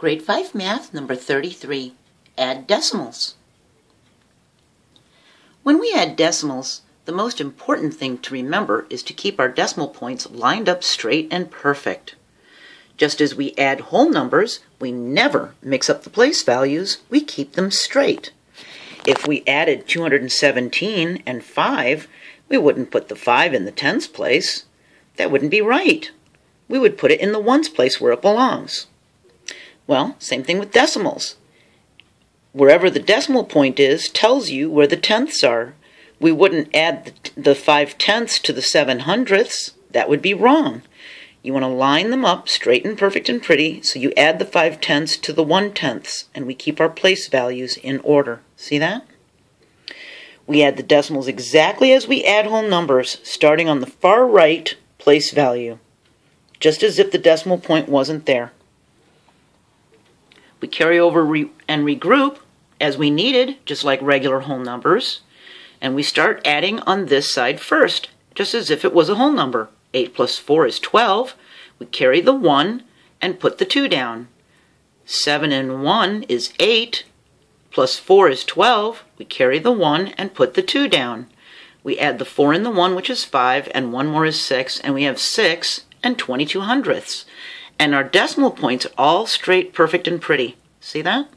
Grade 5 Math, number 33. Add decimals. When we add decimals, the most important thing to remember is to keep our decimal points lined up straight and perfect. Just as we add whole numbers, we never mix up the place values, we keep them straight. If we added 217 and 5, we wouldn't put the 5 in the tens place. That wouldn't be right. We would put it in the ones place where it belongs. Well, same thing with decimals. Wherever the decimal point is tells you where the tenths are. We wouldn't add the 5 tenths to the 7 hundredths. That would be wrong. You want to line them up straight and perfect and pretty, so you add the 5 tenths to the 1 tenths, and we keep our place values in order. See that? We add the decimals exactly as we add whole numbers, starting on the far right place value, just as if the decimal point wasn't there. We carry over re and regroup as we needed, just like regular whole numbers, and we start adding on this side first, just as if it was a whole number. 8 plus 4 is 12. We carry the 1 and put the 2 down. 7 and 1 is 8, plus 4 is 12. We carry the 1 and put the 2 down. We add the 4 and the 1, which is 5, and 1 more is 6, and we have 6 and 22 hundredths. And our decimal points all straight, perfect, and pretty. See that?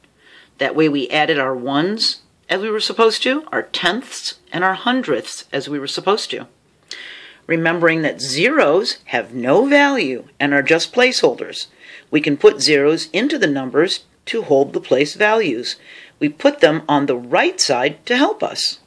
That way we added our ones as we were supposed to, our tenths, and our hundredths as we were supposed to remembering that zeros have no value and are just placeholders. We can put zeros into the numbers to hold the place values. We put them on the right side to help us.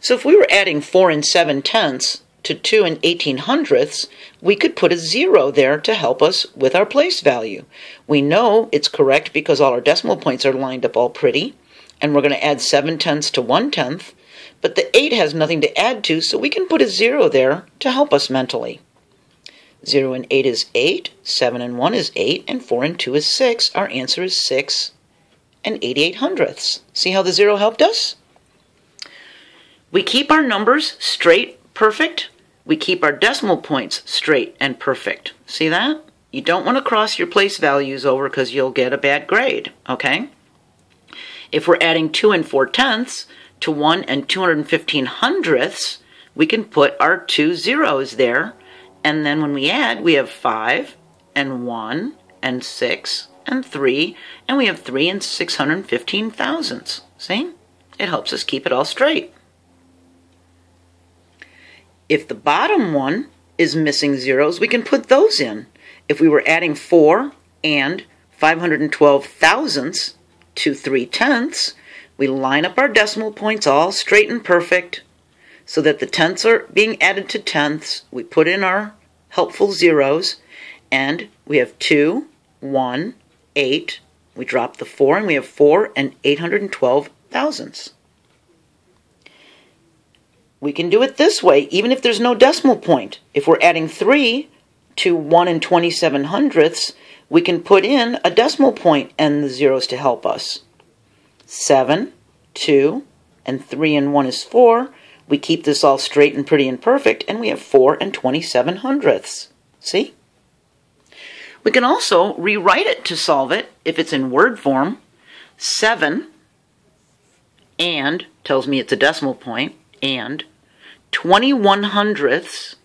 So if we were adding 4 and 7 tenths to 2 and 18 hundredths, we could put a zero there to help us with our place value. We know it's correct because all our decimal points are lined up all pretty, and we're going to add 7 tenths to 1 tenth, but the 8 has nothing to add to, so we can put a 0 there to help us mentally. 0 and 8 is 8, 7 and 1 is 8, and 4 and 2 is 6. Our answer is 6 and 88 hundredths. See how the 0 helped us? We keep our numbers straight, perfect. We keep our decimal points straight and perfect. See that? You don't want to cross your place values over because you'll get a bad grade, okay? If we're adding 2 and 4 tenths, to 1 and 215 hundredths, we can put our two zeros there. And then when we add, we have 5 and 1 and 6 and 3, and we have 3 and 615 thousandths. See? It helps us keep it all straight. If the bottom one is missing zeros, we can put those in. If we were adding 4 and 512 thousandths to 3 tenths, we line up our decimal points all straight and perfect so that the tenths are being added to tenths. We put in our helpful zeros and we have 2, 1, 8. We drop the 4 and we have 4 and 812 thousandths. We can do it this way even if there's no decimal point. If we're adding 3 to 1 and 27 hundredths, we can put in a decimal point and the zeros to help us. 7, 2, and 3 and 1 is 4. We keep this all straight and pretty and perfect, and we have 4 and 27 hundredths. See? We can also rewrite it to solve it if it's in word form. 7 and tells me it's a decimal point, and 21 hundredths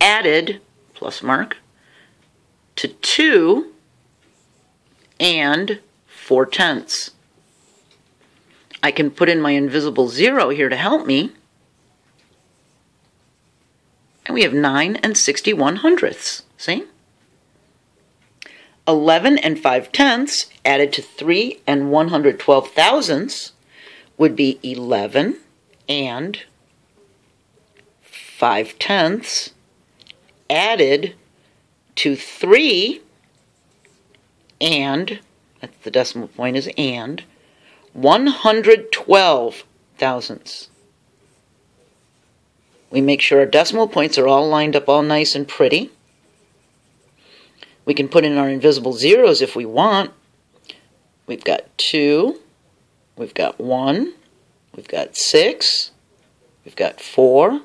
added, plus mark, to 2 and 4 tenths. I can put in my invisible zero here to help me. And we have 9 and 61 hundredths. See? 11 and 5 tenths added to 3 and 112 thousandths would be 11 and 5 tenths added to 3 and that's the decimal point is and, 112 thousandths. We make sure our decimal points are all lined up all nice and pretty. We can put in our invisible zeros if we want. We've got 2, we've got 1, we've got 6, we've got 4,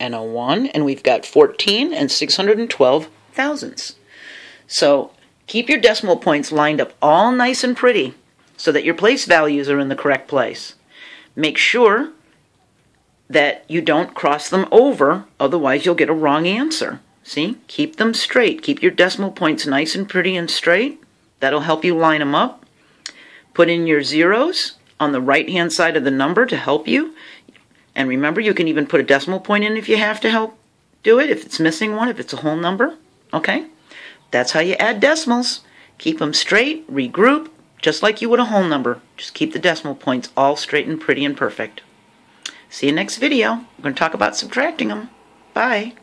and a 1, and we've got 14 and 612 thousandths. So Keep your decimal points lined up all nice and pretty so that your place values are in the correct place. Make sure that you don't cross them over, otherwise you'll get a wrong answer. See? Keep them straight. Keep your decimal points nice and pretty and straight. That'll help you line them up. Put in your zeros on the right hand side of the number to help you. And remember, you can even put a decimal point in if you have to help do it, if it's missing one, if it's a whole number. Okay? That's how you add decimals. Keep them straight, regroup, just like you would a whole number. Just keep the decimal points all straight and pretty and perfect. See you next video. We're going to talk about subtracting them. Bye.